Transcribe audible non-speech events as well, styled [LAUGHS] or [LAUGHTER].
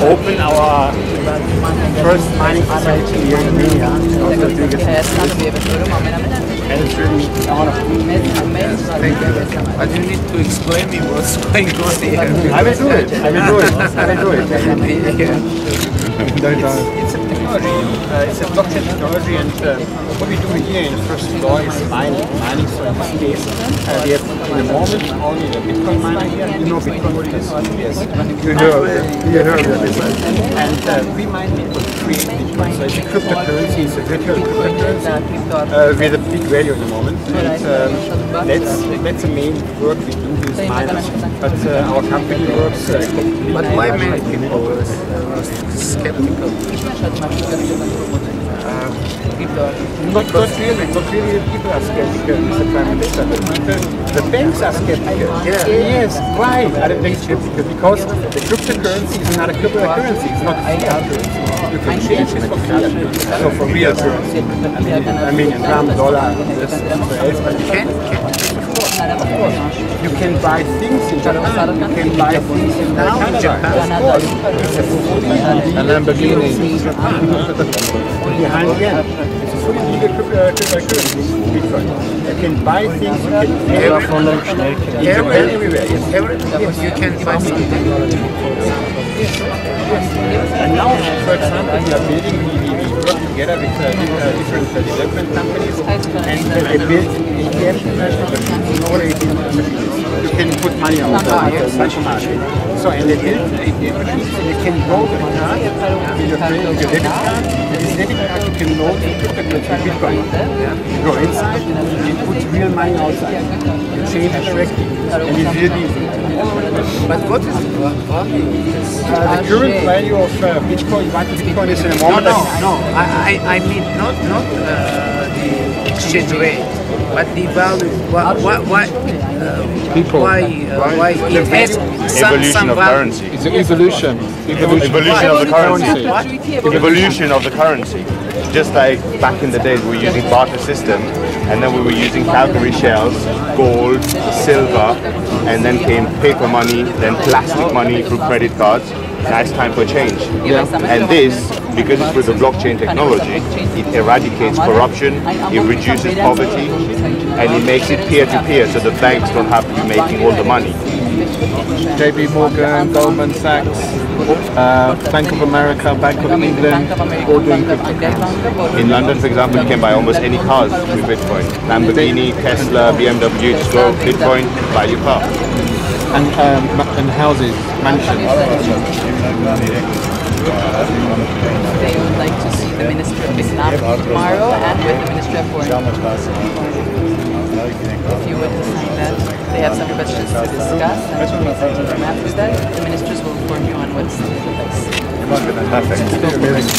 open our first mining facility here in Armenia. Also the biggest. And it's really an honor. But you need to explain me what's going on here. I will do it. I will do it. I will do it. [LAUGHS] It's a technology, uh, it's a blockchain technology, and uh, what we do here in the first floor is mining. Mining, so in this case, uh, we have in the moment only the Bitcoin miner here. You know Bitcoin what it is? Yes. You know, you know that. And uh, we mine Bitcoin, create Bitcoin. So it's a cryptocurrency, it's a virtual cryptocurrency uh, with a big value in the moment. And um, that's, that's the main work we do with miners. But uh, our company works uh, completely. But why many people are skeptical? Not, not really, not really. People are skeptical. The, banks are skeptical. Yeah. Yes. Why are the banks skeptical? Because the cryptocurrency is not a cryptocurrency. It's not fiat currency. You can change it for fiat. So for real currency. I mean, I mean dollar, this, but you can, of course. You can buy things in Japan. You can buy things in Now Japan. Of course. It's a fully A Lamborghini. behind again. It's a fully legal crypto- uh, cryptocurrency, uh, Bitcoin. You can buy things, you can pay Every- from in Japan, Every- everywhere. Yes. Every, yes, you can buy something. And now, for example, we are building, together with uh, uh, different uh, development companies, and uh, they machines, you can put money uh, with a market. So, and they and you can load card with your credit, card, and this debit card you can load Bitcoin. You go inside, you put real money outside, you change directly, and it will be But what is the value uh, the current value of uh, Bitcoin, one Bitcoin is in a No, moment. no, no. I, I, I mean not not uh, the exchange rate, but the value. Why why why, uh, People. why, uh, why it has some Evolution some of value. currency. It's an evolution. Evolution. Evolution of the currency. Currency. Evolution of the currency. Just like back in the days, we were using barter system, and then we were using cowrie shells, gold, silver, and then came paper money, then plastic money through credit cards. Now it's time for change. And this, because it's with the blockchain technology, it eradicates corruption, it reduces poverty, and it makes it peer-to-peer, so the banks don't have to be making all the money. JP Morgan, Goldman Sachs, uh, Bank of America, Bank of England, all doing cryptocurrency. In London, for example, you can buy almost any cars with Bitcoin. Lamborghini, Tesla, BMW, just go Bitcoin, buy your car. And, um, and houses, mansions. They would like to see the Minister of Islam tomorrow and with the Minister of Foreign Affairs. If you would sign that, they have some questions to discuss and we send them after that. The ministers will inform you on what's the advice. Perfect.